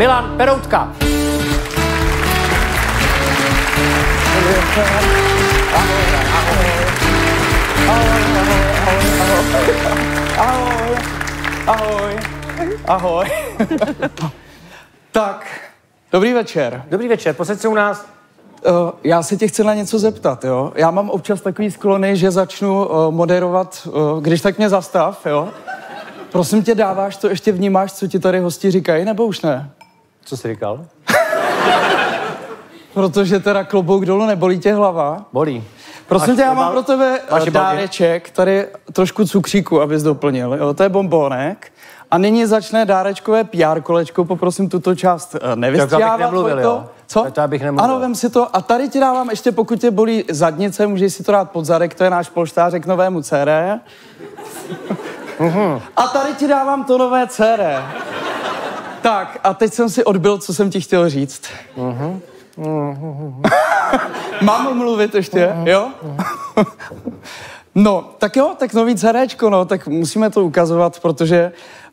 Milan Peroutka. Ahoj. Ahoj. tak, dobrý večer. Dobrý večer, posaď se u nás. Uh, já se tě chci na něco zeptat, jo? Já mám občas takový sklony, že začnu uh, moderovat, uh, když tak mě zastav, jo? Prosím tě, dáváš to, ještě vnímáš, co ti tady hosti říkají, nebo už ne? Co jsi říkal? Protože teda klobouk dolů nebolí tě hlava. Bolí. Prosím Máš tě, já mám pro tebe eh, dáreček, tady trošku cukříku, abys doplnil. Jo, to je bombónek. A nyní začne dárečkové PR kolečko, poprosím tuto část nevystřihávat. nemluvil, Vojto. jo? Co? Tak to abych nemluvil. Ano, vem si to. A tady ti dávám ještě, pokud tě bolí zadnice, můžeš si to dát pod zadek, to je náš polštářek novému CD. Mhm. a tady ti dávám to nové CD. Tak, a teď jsem si odbil, co jsem ti chtěl říct. Mhm. Mám mluvit ještě, jo? no, tak jo, tak nový CDčko, no, tak musíme to ukazovat, protože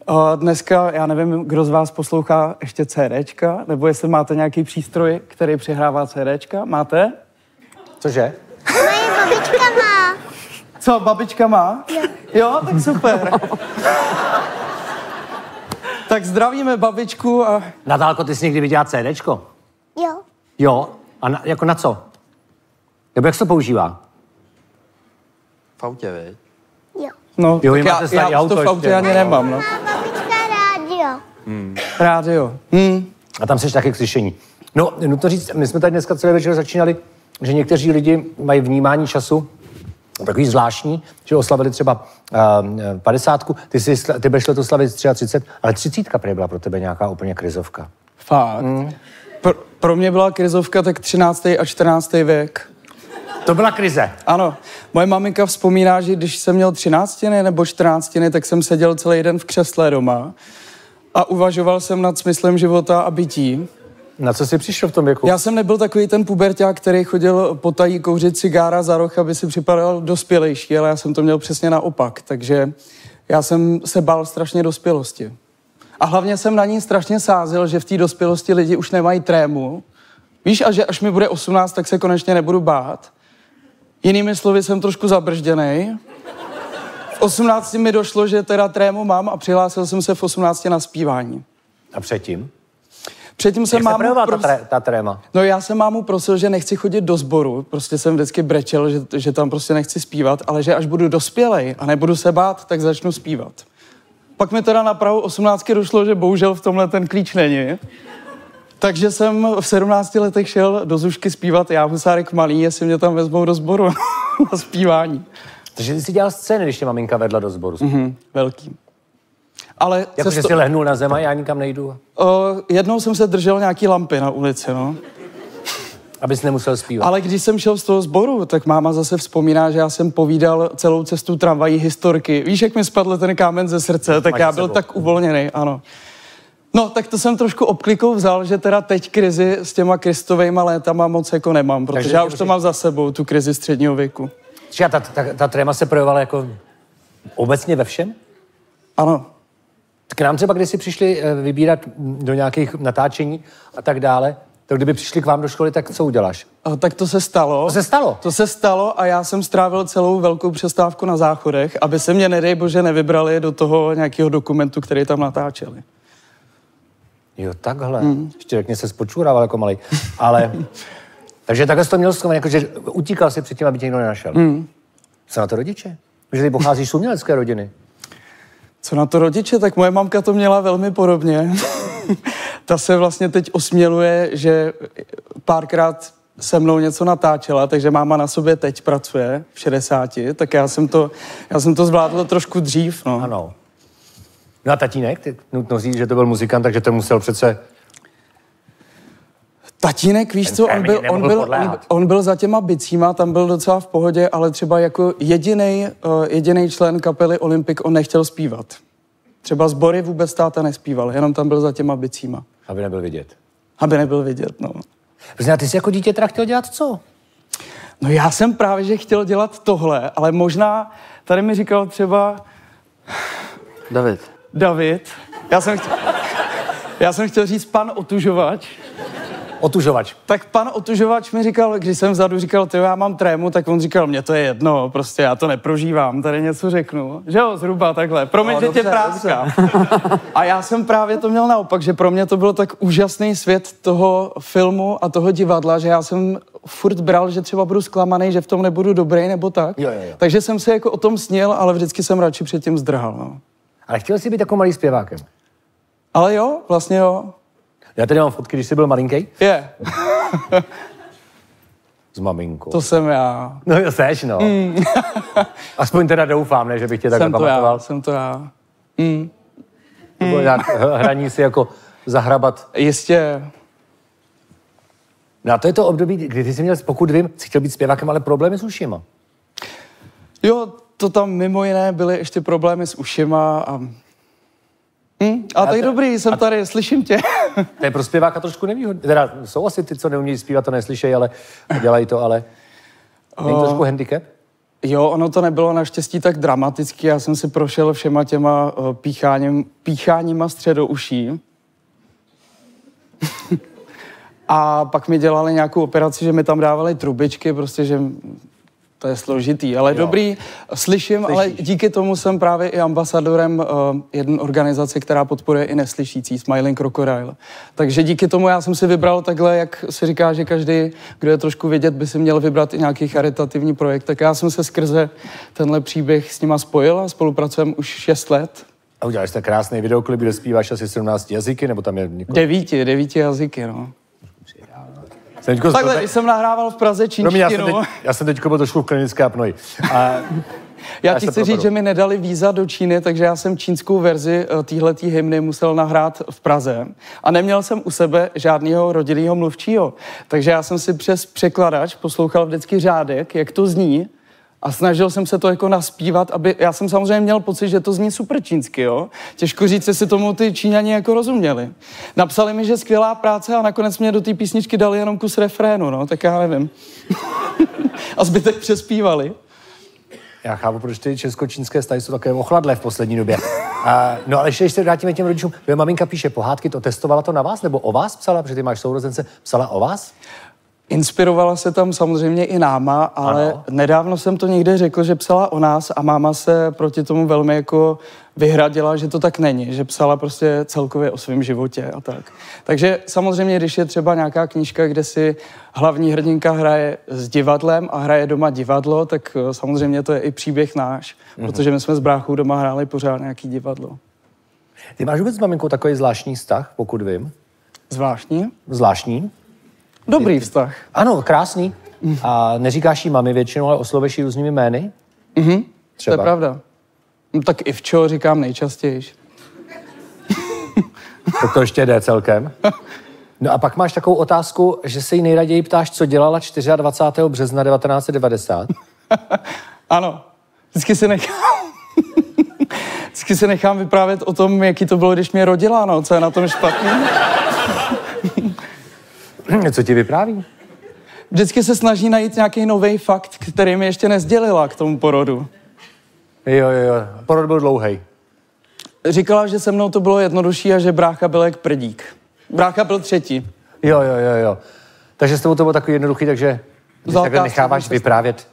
uh, dneska, já nevím, kdo z vás poslouchá ještě CDčka, nebo jestli máte nějaký přístroj, který přihrává CDčka. Máte? Cože? Moje babička má. Co, babička má? Jo. Jo, tak super. tak zdravíme babičku a Natálko, ty jsi někdy viděla CDčko? Jo. Jo. A na, jako na co? Nebo jak se to používá? V autě, veď? Jo. no, Jo, tak máte já, já auto to v autě ještě. ani nemám, no. Babička rádio. Rádio. Hm. A tam jsi taky k slyšení. No, nutno říct, my jsme tady dneska celý večer začínali, že někteří lidi mají vnímání času takový zvláštní, že oslavili třeba uh, padesátku, ty, jsi, ty budeš letos slavit 33, ale třicítka prý byla pro tebe nějaká úplně krizovka. Fakt. Pro, pro mě byla krizovka tak 13. a 14. věk. To byla krize. Ano, moje maminka vzpomíná, že když jsem měl 13 nebo 14, tak jsem seděl celý den v křesle doma a uvažoval jsem nad smyslem života a bytí. Na co jsi přišel v tom věku? Já jsem nebyl takový ten puberták, který chodil potají kouřit cigára za roh, aby si připadal dospělejší, ale já jsem to měl přesně naopak, takže já jsem se bál strašně dospělosti. A hlavně jsem na ní strašně sázel, že v té dospělosti lidi už nemají trému. Víš, a že až mi bude 18, tak se konečně nebudu bát. Jinými slovy jsem trošku zabržděný. V 18 mi došlo, že teda trému mám a přihlásil jsem se v 18 na zpívání. A předtím? Předtím jsem mámu projevovala ta, pros- tré, ta tréma? No já jsem mámu prosil, že nechci chodit do sboru, prostě jsem vždycky brečel, že, že tam prostě nechci zpívat, ale že až budu dospělej a nebudu se bát, tak začnu zpívat. Pak mi teda na Prahu 18 došlo, že bohužel v tomhle ten klíč není. Takže jsem v 17 letech šel do Zušky zpívat Já Husárek malý, jestli mě tam vezmou do sboru na zpívání. Takže ty jsi dělal scény, když tě maminka vedla do sboru. Mm-hmm. Hm, velký. Ale Jako, že cesto- jsi lehnul na zem a já nikam nejdu, o, jednou jsem se držel nějaký lampy na ulici, no. abys nemusel zpívat. Ale když jsem šel z toho sboru, tak máma zase vzpomíná, že já jsem povídal celou cestu tramvají historky. Víš, jak mi spadl ten kámen ze srdce, tak Máš já byl sebou. tak uvolněný, ano. No, tak to jsem trošku obklikou vzal, že teda teď krizi s těma kristovejma létama moc jako nemám, protože Takže já už to mám za sebou, tu krizi středního věku. Čiže ta, ta, ta tréma se projevovala jako obecně ve všem? Ano, K nám třeba, když si přišli eh, vybírat mm, do nějakých natáčení a tak dále, tak kdyby přišli k vám do školy, tak co uděláš? a tak to se stalo. To se stalo. To se stalo a já jsem strávil celou velkou přestávku na záchodech, aby se mě, nedej bože, nevybrali do toho nějakého dokumentu, který tam natáčeli. Jo, takhle. Hmm. Ještě řekně se spočůrával jako malý. Ale, takže takhle jsi to měl schované, jako že utíkal si před tím, aby tě někdo nenašel. Hmm. Co na to rodiče? Že ty pocházíš z umělecké rodiny. Co na to rodiče, tak moje mamka to měla velmi podobně. Ta se vlastně teď osměluje, že párkrát se mnou něco natáčela, takže máma na sobě teď pracuje v 60, tak já jsem to, já jsem to zvládl trošku dřív. No. Ano. No a tatínek, ty nutno říct, že to byl muzikant, takže to musel přece... Tatínek, víš co, on byl, on, byl, on, on byl za těma bicíma, tam byl docela v pohodě, ale třeba jako jediný uh, jedinej člen kapely Olympic, on nechtěl zpívat. Třeba sbory vůbec táta nespíval, jenom tam byl za těma bicíma, Aby nebyl vidět. aby nebyl vidět. No. Protože a ty jsi jako dítě teda chtěl dělat co? No já jsem právě, že chtěl dělat tohle, ale možná tady mi říkal třeba David. David, já jsem chtěl, Já jsem chtěl říct pan otužovač. Otužovač. Tak pan otužovač mi říkal, když jsem vzadu říkal, ty já mám trému, tak on říkal, mně to je jedno, prostě já to neprožívám, tady něco řeknu. Že jo, zhruba takhle. Promiň, No, že tě práskám. A já jsem právě to měl naopak, že pro mě to bylo tak úžasný svět toho filmu a toho divadla, že já jsem furt bral, že třeba budu zklamaný, že v tom nebudu dobrý nebo tak. Jo, jo, jo. Takže jsem se jako o tom snil, ale vždycky jsem radši předtím zdrhal. No. Ale chtěl jsi být jako malý zpěvákem. Ale jo, vlastně jo. Já tady mám fotky, když jsi byl malinký. Je, S maminkou. to jsem já. No jo, seš, no. Aspoň teda doufám, ne, že bych tě takhle Jsem to pamatoval. já, jsem to já. Nebo nějak h- hraní si jako zahrabat. Jistě, No a to je to období, kdy ty jsi měl, pokud vím, jsi chtěl být zpěvákem, ale problémy s ušima. Jo, to tam mimo jiné byly ještě problémy s ušima a... Hm, a tak to- dobrý, jsem tady, slyším tě. To je pro zpěváka trošku nevýhodné. Teda jsou asi ty, co neumějí zpívat, to neslyšejí, ale dělají to, ale není to trošku handicap? jo, ono to nebylo naštěstí tak dramatický, já jsem si prošel všema těma pícháním, pícháníma středouší. a pak mi dělali nějakou operaci, že mi tam dávali trubičky, prostě, že to je složitý, ale jo. dobrý, slyším, Slyšíš. ale díky tomu jsem právě i ambasadorem uh, jedné organizace, která podporuje i neslyšící, Smiling Crocodile. Takže díky tomu já jsem si vybral takhle, jak se říká, že každý, kdo je trošku vědět, by si měl vybrat i nějaký charitativní projekt. Tak já jsem se skrze tenhle příběh s nima spojil a spolupracujeme už 6 let. A uděláš tak krásný videoklip, kde zpíváš asi 17 jazyky, nebo tam je několik? Devíti, devíti jazyky, no. Jsem teďko Takhle, když jsem nahrával v Praze Promiň, já jsem, čínštinu, teď, já jsem teď byl trošku v klinické apnoji. A, Já Já ti chci říct, že mi nedali víza do Číny, takže já jsem čínskou verzi téhletý hymny musel nahrát v Praze. A neměl jsem u sebe žádného rodilého mluvčího. Takže já jsem si přes překladač poslouchal vždycky řádek, jak to zní. A snažil jsem se to jako naspívat, aby... Já jsem samozřejmě měl pocit, že to zní super čínsky, jo. Těžko říct, jestli tomu ty Číňani jako rozuměli. Napsali mi, že skvělá práce a nakonec mě do té písničky dali jenom kus refrénu, no, tak já nevím. a zbytek přespívali. já chápu, proč ty česko-čínské vztahy jsou takové ochladlé v poslední době. A, no ale ještě, se vrátíme těm rodičům, tvoje maminka píše pohádky, to testovala to na vás, nebo o vás psala, protože ty máš sourozence, psala o vás? Inspirovala se tam samozřejmě i náma, ale Ano. nedávno jsem to někde řekl, že psala o nás a máma se proti tomu velmi jako vyhradila, že to tak není, že psala prostě celkově o svém životě a tak. Takže samozřejmě, když je třeba nějaká knížka, kde si hlavní hrdinka hraje s divadlem a hraje doma divadlo, tak eh, samozřejmě to je i příběh náš, Mhm. mm-hmm. protože my jsme s bráchou doma hráli pořád nějaký divadlo. Ty máš vůbec s maminkou takový zvláštní vztah, pokud vím? Zvláštní? Zvláštní? Dobrý vztah. Ano, krásný. A neříkáš jí mami většinou, ale osloveš jí různými jmény? Mhm, to Třeba. je pravda. No, tak Ivčo říkám nejčastěji. Tak to ještě jde celkem. No a pak máš takovou otázku, že se jí nejraději ptáš, co dělala 24. března 1990. Ano, vždycky si nechám... vždycky si nechám vyprávět o tom, jaký to bylo, když mě rodila, no, co je na tom špatný. Co ti vypráví? Vždycky se snaží najít nějaký nový fakt, který mi ještě nezdělila k tomu porodu. Jo, jo, jo. Porod byl dlouhý. Říkala, že se mnou to bylo jednodušší a že brácha byl jak prdík. Brácha byl třetí. Jo, jo, jo, jo. Takže s tebou to bylo takový jednoduchý, takže když takhle necháváš vyprávět.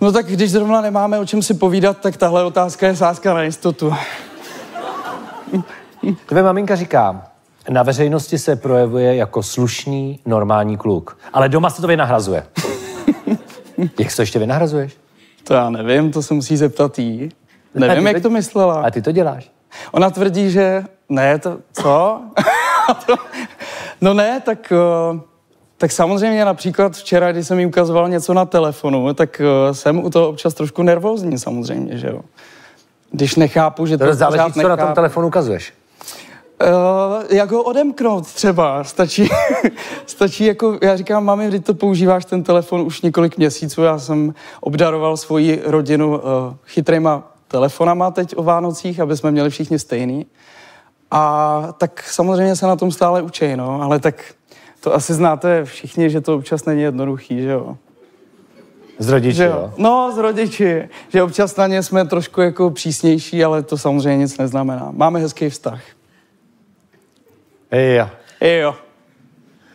No tak když zrovna nemáme o čem si povídat, tak tahle otázka je sázka na jistotu. Tvoje maminka říká, na veřejnosti se projevuje jako slušný, normální kluk. Ale doma se to vynahrazuje. Jak se to ještě vynahrazuješ? To já nevím, to se musí zeptat jí. Nevím, jak to myslela. A ty to děláš. Ona tvrdí, že ne, to co? no ne, tak, eh, tak samozřejmě například včera, když jsem jí ukazoval něco na telefonu, tak eh, jsem u toho občas trošku nervózní samozřejmě, že jo. Když nechápu, že to, To záleží, co na tom nechápu. telefonu ukazuješ. Uh, jak ho odemknout třeba, stačí, stačí jako, já říkám, mami, když to používáš ten telefon už několik měsíců, já jsem obdaroval svoji rodinu uh, chytrýma telefonama teď o Vánocích, aby jsme měli všichni stejný. A tak samozřejmě se na tom stále učí, no, ale tak to asi znáte všichni, že to občas není jednoduchý, že jo. Z rodiči, Že jo? No, z rodiči. Že občas na ně jsme trošku jako přísnější, ale to samozřejmě nic neznamená. Máme hezký vztah. Jo. Jo.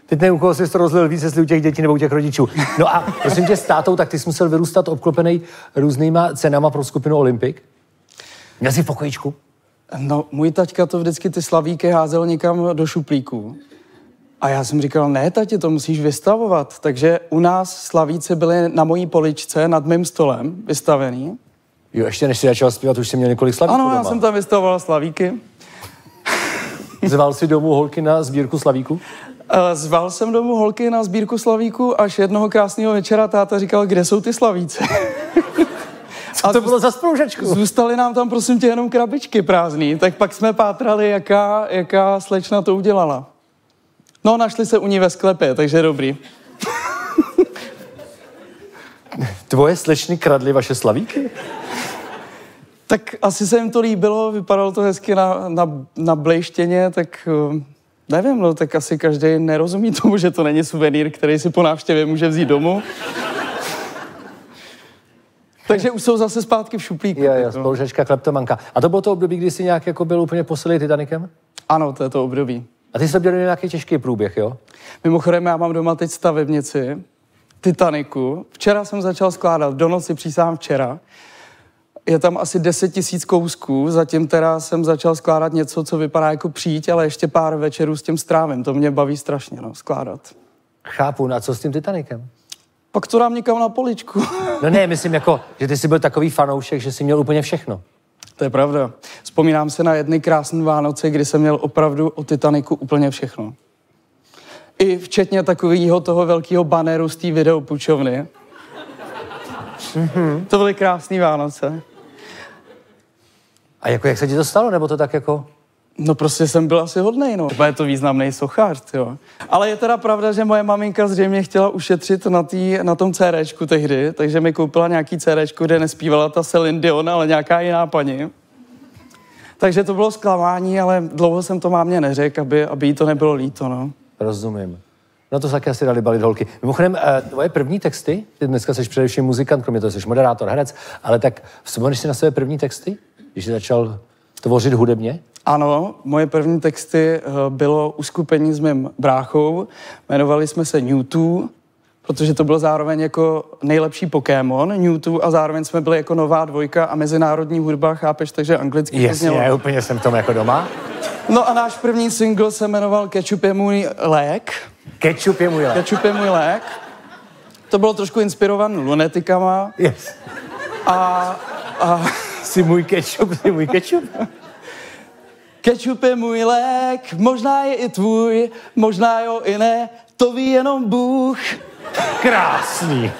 Teď nevím, u koho jsi to rozlil víc, jestli u těch dětí nebo u těch rodičů. No a prosím tě, s tátou, tak ty jsi musel vyrůstat obklopený různýma cenama pro skupinu Olympik. Měl jsi v pokojíčku? No, můj taťka to vždycky ty slavíky házel někam do šuplíků. A já jsem říkal, ne, tati, to musíš vystavovat. Takže u nás slavíci byly na mojí poličce nad mým stolem vystavený. Jo, ještě než jsi začal zpívat, už jsi měl několik slavíků Ano, já doma. jsem tam vystavoval slavíky. Zval si domů holky na sbírku slavíků? Eh, Zval jsem domů holky na sbírku slavíků, až jednoho krásného večera táta říkal, kde jsou ty slavíci. Co to bylo za spolužačku? Zůstaly nám tam, prosím tě, jenom krabičky prázdný. Tak pak jsme pátrali, jaká, jaká slečna to udělala. No, našli se u ní ve sklepě, takže dobrý. Tvoje slečny kradly vaše slavíky? Tak asi se jim to líbilo, vypadalo to hezky na, na, na blejštěně, tak eh, nevím, no, tak asi každý nerozumí tomu, že to není suvenýr, který si po návštěvě může vzít domů. Takže už jsou zase zpátky v šuplíku. Jo, jo, spolužačka, kleptomanka. A to bylo to období, kdy jsi nějak jako byl úplně posilý Titanikem? Ano, to je to období. A ty jsi měl nějaký těžký průběh, jo? Mimochodem, já mám doma teď stavebnici Titaniku. Včera jsem začal skládat, do noci přísahám včera. Je tam asi 10 tisíc kousků, zatím teda jsem začal skládat něco, co vypadá jako přijít, ale ještě pár večerů s tím strávím. To mě baví strašně, no, skládat. Chápu, no a co s tím Titanikem? Pak to dám někam na poličku. No ne, myslím jako, že ty jsi byl takový fanoušek, že jsi měl úplně všechno. to je pravda. Vzpomínám se na jedny krásné Vánoce, kdy jsem měl opravdu o Titaniku úplně všechno. I včetně takového toho velkého baneru z té videopůjčovny. To byly krásné Vánoce. A jako jak se ti to stalo, nebo to tak jako... No prostě jsem byl asi hodnej, no. Třeba je to významný sochař, jo. Ale je teda pravda, že moje maminka zřejmě chtěla ušetřit na, tý, na tom CDčku tehdy, takže mi koupila nějaký CDčko, kde nespívala ta Celine Dion, ale nějaká jiná paní. Takže to bylo zklamání, ale dlouho jsem to mámě neřekl, aby, aby jí to nebylo líto, no. Rozumím. No to se taky asi dali balit holky. Mimochodem, eh, tvoje první texty, ty dneska jsi především muzikant, kromě toho jsi moderátor, herec, ale tak vzpomeneš si na své první texty, když jsi začal tvořit hudebně? Ano, moje první texty eh, bylo uskupení s mým bráchou. Jmenovali jsme se Newtwo, protože to byl zároveň jako nejlepší Pokémon Newtwo a zároveň jsme byli jako nová dvojka a mezinárodní hudba, chápeš, takže anglicky to Jasně, znělo. já úplně jsem v tom jako doma. No a náš první single se jmenoval Ketchup je můj lék. Ketchup je můj lék. Ketchup je můj lék. To bylo trošku inspirované lunetikama Yes. a, a Jsi můj ketchup, jsi můj ketchup. Ketchup je můj lék, možná je i tvůj, možná jo i ne, to ví jenom Bůh. Krásný.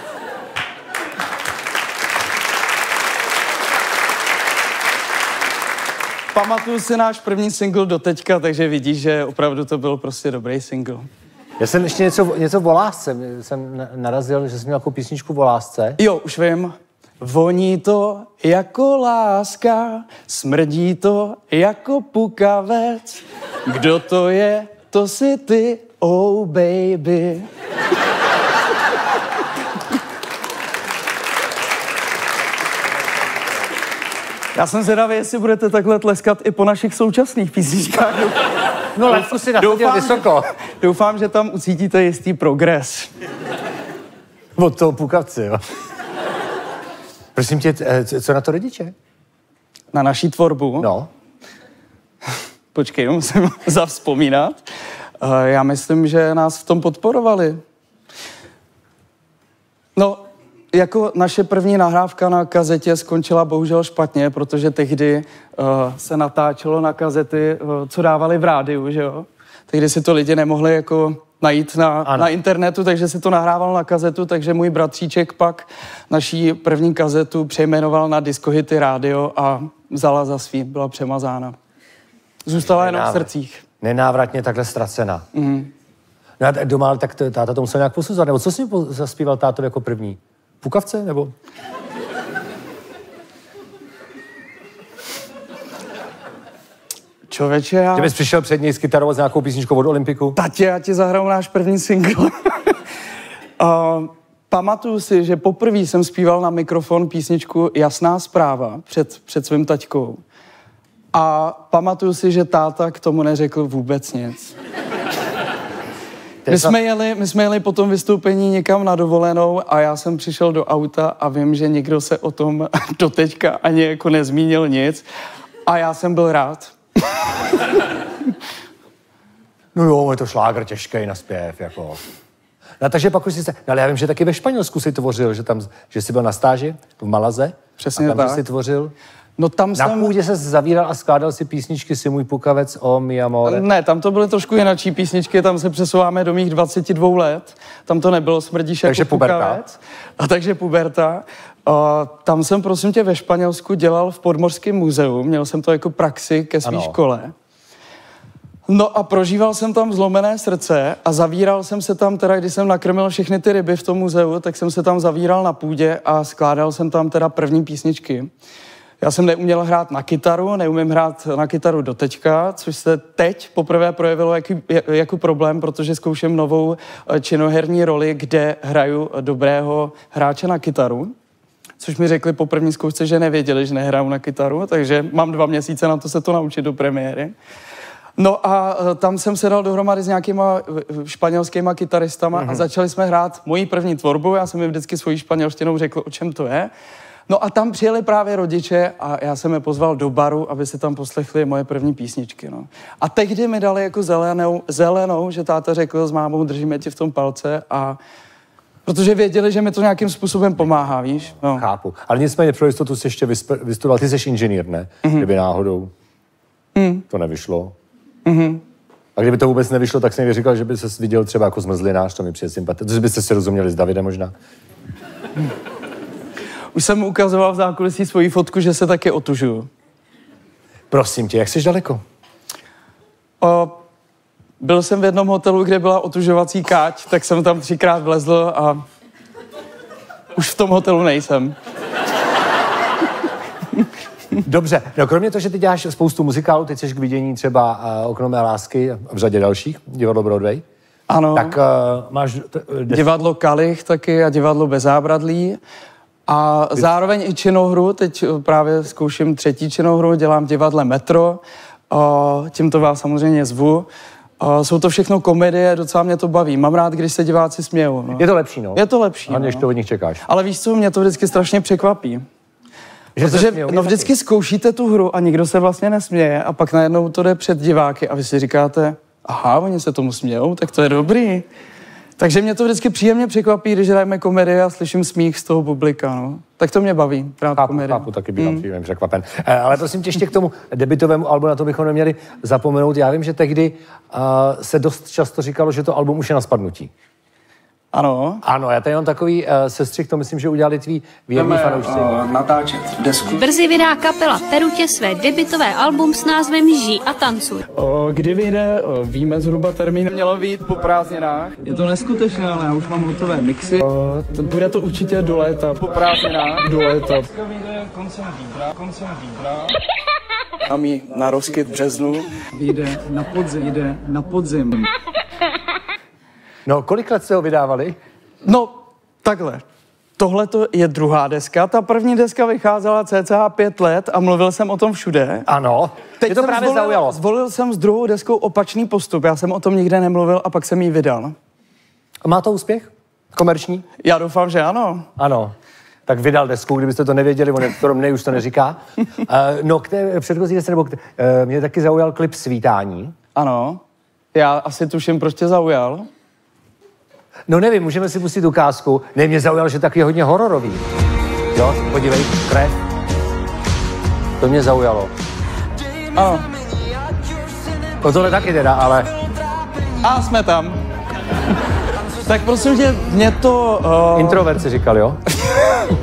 Pamatuju si náš první single do teďka, takže vidíš, že opravdu to byl prostě dobrý single. Já jsem ještě něco, něco o lásce. Jsem na- narazil, že jsem měl jako písničku o lásce. Jo, už vím. Voní to jako láska, smrdí to jako pukavec. Kdo to je, to si ty, oh baby. Já jsem zvědavý, jestli budete takhle tleskat i po našich současných písničkách. No, lepku si nasadil vysoko. doufám, že tam ucítíte jistý progres. Od toho pukavci, jo. Prosím tě, eh, co- na to rodiče? Na naší tvorbu. No. Počkej, musím zavzpomínat. Eh, Já myslím, že nás v tom podporovali. No, jako naše první nahrávka na kazetě skončila bohužel špatně, protože tehdy uh, se natáčelo na kazety, uh, co dávali v rádiu, že jo? Tehdy si to lidi nemohli jako najít na, Ano. na internetu, takže se to nahrávalo na kazetu, takže můj bratříček pak naší první kazetu přejmenoval na Diskohity rádio a vzala za svý, byla přemazána. Zůstala jenom v srdcích. Nenávratně takhle ztracena. Mm. No a doma, tak to, táta to musel nějak posuzovat. Nebo co jsi po- zaspíval tátovi jako první? Pukavce? Nebo? Člověče, já... Že bys přišel před něj s kytarou s nějakou písničkou od Olympiku? Tatě, já ti zahraju náš první single. uh, pamatuju si, že poprvé jsem zpíval na mikrofon písničku Jasná zpráva před, před svým taťkou. A pamatuju si, že táta k tomu neřekl vůbec nic. My jsme, jeli, my jsme jeli po tom vystoupení někam na dovolenou a já jsem přišel do auta a vím, že nikdo se o tom doteďka ani jako nezmínil nic. A já jsem byl rád. No jo, je to šlágr těžký na zpěv, jako. No, takže pak už jsi se, no, ale já vím, že taky ve Španělsku si tvořil, že tam, že jsi byl na stáži v Malaze. Přesně a tam, že tak. jsi tvořil. No tam Na jsem... půdě se zavíral a skládal si písničky si můj pukavec o mi amore. Ne, tam to byly trošku jinačí písničky, tam se přesouváme do mých 22 let. Tam to nebylo smrdíš Takže jako puberta. pukavec. A takže puberta. A tam jsem, prosím tě, ve Španělsku dělal v Podmorském muzeu. Měl jsem to jako praxi ke své škole. No a prožíval jsem tam zlomené srdce a zavíral jsem se tam, teda když jsem nakrmil všechny ty ryby v tom muzeu, tak jsem se tam zavíral na půdě a skládal jsem tam teda první písničky. Já jsem neuměl hrát na kytaru, neumím hrát na kytaru do teďka, což se teď poprvé projevilo jako, jako problém, protože zkouším novou eh, činoherní roli, kde hraju dobrého hráče na kytaru. Což mi řekli po první zkoušce, že nevěděli, že nehraju na kytaru, takže mám dva měsíce na to se to naučit do premiéry. No a eh, tam jsem se dal dohromady s nějakýma eh, španělskýma kytaristama mm-hmm. a začali jsme hrát moji první tvorbu. Já jsem jim vždycky svojí španělštinou řekl, o čem to je. No a tam přijeli právě rodiče a já jsem je pozval do baru, aby si tam poslechli moje první písničky. No. A tehdy mi dali jako zelenou, zelenou, že táta řekl s mámou, držíme ti v tom palce a protože věděli, že mi to nějakým způsobem pomáhá, víš? No. Chápu. Ale nicméně pro jistotu jsi ještě vystudoval. Ty jsi inženýr, ne? Mhm. Mm-hmm. Kdyby náhodou mm. to nevyšlo. Mm-hmm. A kdyby to vůbec nevyšlo, tak jsem mi říkal, že by se viděl třeba jako zmrzlinář, to mi přijde sympatické. To byste si rozuměli s Davidem možná. Už jsem mu ukazoval v zákulisí svoji fotku, že se taky otužuju. Prosím tě, jak jsi daleko? O, byl jsem v jednom hotelu, kde byla otužovací káč, tak jsem tam třikrát vlezl a už v tom hotelu nejsem. Dobře, no kromě toho, že ty děláš spoustu muzikálů, teď jsi k vidění třeba uh, Okno mé lásky a v řadě dalších, divadlo Broadway, Ano, tak uh, máš... T- des- divadlo Kalich taky a divadlo Bez zábradlí. A zároveň i činohru, teď eh, právě zkouším třetí činohru, dělám divadle Metro, a tímto vás samozřejmě zvu. A jsou to všechno komedie, docela mě to baví. Mám rád, když se diváci smějou. No. je to lepší, no. Je to lepší. Hlavně, než no. to od nich čekáš. Ale víš co, mě to vždycky strašně překvapí. Že Protože smějou, no vždycky zkoušíte tu hru a nikdo se vlastně nesměje a pak najednou to jde před diváky a vy si říkáte, aha, oni se tomu smějou, tak to je dobrý. Takže mě to vždycky příjemně překvapí, když hrajeme komedii a slyším smích z toho publika, no. Tak to mě baví, rád Chápu, komedii. chápu, taky bývám mm. příjemně překvapen. Eh, Ale prosím tě, ještě k tomu debitovému albu, na to bychom neměli zapomenout. Já vím, že tehdy uh, se dost často říkalo, že to album už je na spadnutí. Ano. Ano, já tady mám takový uh, sestřih, to myslím, že udělali tví věrní fanoušci. natáčet desku. Brzy vydá kapela Perutě své debitové album s názvem Žij a tancuj. O, kdy vyjde, o, víme zhruba termín, mělo být po prázdninách. Je to neskutečné, ale já už mám hotové mixy. O, to, bude to určitě do léta. Po prázdninách do léta. vyjde koncem výbra, koncem výbra. A mi na rozkyt v březnu. Vyjde na podzim, jde na podzim. No, kolik let jste ho vydávali? No, takhle. Tohle je druhá deska. Ta první deska vycházela cca pět let a mluvil jsem o tom všude. Ano. Teď Mě to právě zvolil, zaujalo. Zvolil jsem s druhou deskou opačný postup. Já jsem o tom nikde nemluvil a pak jsem ji vydal. A má to úspěch? Komerční? Já doufám, že ano. Ano. Tak vydal desku, kdybyste to nevěděli, on je už to neříká. Uh, no, k té předchozí desce, nebo k té, uh, mě taky zaujal klip Svítání. Ano. Já asi tuším, proč tě zaujal. No nevím, můžeme si pustit ukázku. Ne, mě zaujal, že taky je hodně hororový. Jo, podívej, krev. To mě zaujalo. Ano. O tohle taky teda, ale A jsme tam. tak prosím tě, mě to... Uh, introvert si říkal, jo?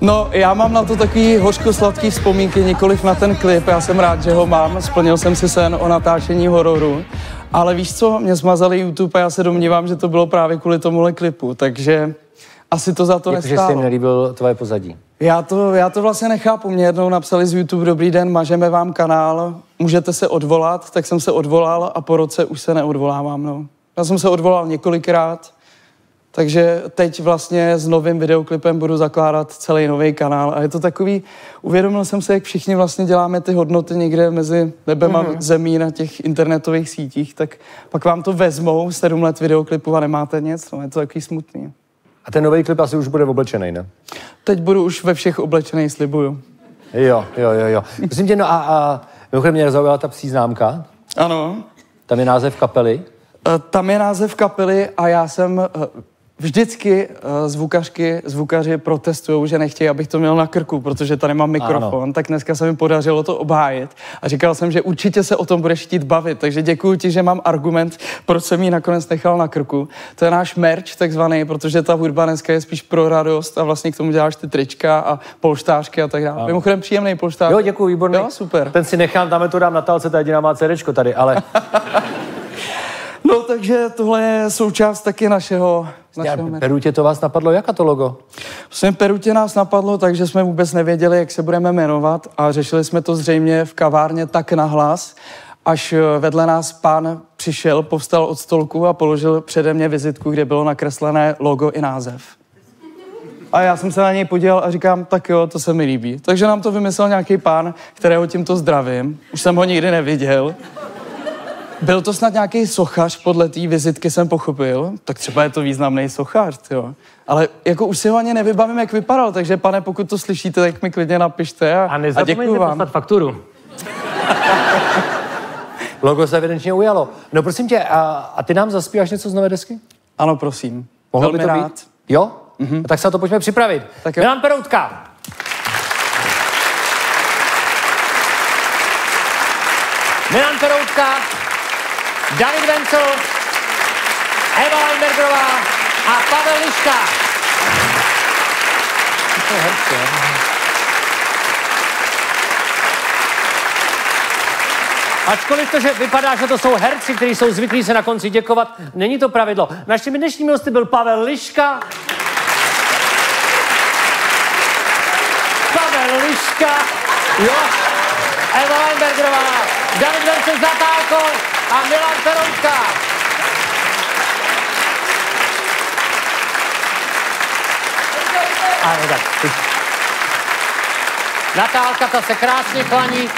No, já mám na to takový hořko-sladký vzpomínky, nikoliv na ten klip. Já jsem rád, že ho mám. Splnil jsem si sen o natáčení hororu. Ale víš co, mě smazali YouTube a já se domnívám, že to bylo právě kvůli tomuhle klipu. Takže asi to za to Jak to, že se jim nelíbil tvoje pozadí. Já to, já to vlastně nechápu. Mě jednou napsali z YouTube, dobrý den, mažeme vám kanál, můžete se odvolat, tak jsem se odvolal a po roce už se neodvolávám. No. Já jsem se odvolal několikrát Takže teď vlastně s novým videoklipem budu zakládat celý nový kanál a je to takový, uvědomil jsem se, jak všichni vlastně děláme ty hodnoty někde mezi nebem a Mhm. zemí na těch internetových sítích, tak pak vám to vezmou, sedm let videoklipu a nemáte nic, no je to takový smutný. A ten nový klip asi už bude oblečený, ne? Teď budu už ve všech oblečený, slibuju. Jo, jo, jo, jo. Myslím tě, no a, a mimochodem mě zaujala ta psí známka. Ano. Tam je název kapely. Eh, Tam je název kapely a já jsem eh, vždycky eh, zvukařky, zvukaři protestují, že nechtějí, abych to měl na krku, protože tady mám mikrofon, Ano. tak dneska se mi podařilo to obhájit a říkal jsem, že určitě se o tom budeš chtít bavit, takže děkuji ti, že mám argument, proč jsem ji nakonec nechal na krku. To je náš merch takzvaný, protože ta hudba dneska je spíš pro radost a vlastně k tomu děláš ty trička a polštářky a tak dále. Mimochodem příjemný polštář. Jo, děkuji, výborný. Jo, super. Ten si nechám, dáme to dám Natálce, ta jediná má CDčko tady, ale No, takže tohle je součást taky našeho, našeho merchu. Peru tě to vás napadlo, jaká to logo? V svém Perutě nás napadlo tak, že jsme vůbec nevěděli, jak se budeme jmenovat a řešili jsme to zřejmě v kavárně tak nahlas, až eh, vedle nás pán přišel, povstal od stolku a položil přede mě vizitku, kde bylo nakreslené logo i název. A já jsem se na něj podíval a říkám, tak jo, to se mi líbí. Takže nám to vymyslel nějaký pán, kterého tímto zdravím. Už jsem ho nikdy neviděl. Byl to snad nějaký sochař, podle té vizitky jsem pochopil. Tak třeba je to významný sochař, jo. Ale jako už si ho ani nevybavím, jak vypadal, takže pane, pokud to slyšíte, tak mi klidně napište a, A a nezapomeňte děkuji vám. poslat fakturu. Logo se evidentně ujalo. No prosím tě, a, a ty nám zaspíváš něco z nové desky? Ano, prosím. Mohlo Velmi by to rád. být? Jo? Mm-hmm. Tak se na to pojďme připravit. Tak jo. Milan Peroutka. Milan Peroutka, David Vencel, Eva Weinbergerová a Pavel Liška. To? Ačkoliv to, že vypadá, že to jsou herci, kteří jsou zvyklí se na konci děkovat, není to pravidlo. Našimi dnešními hosty byl Pavel Liška, Pavel Liška, jo, Eva Weinbergerová, David Vencel s Natálkou a Milan Peroutka. Ano, tak. Natálka, ta se krásně klaní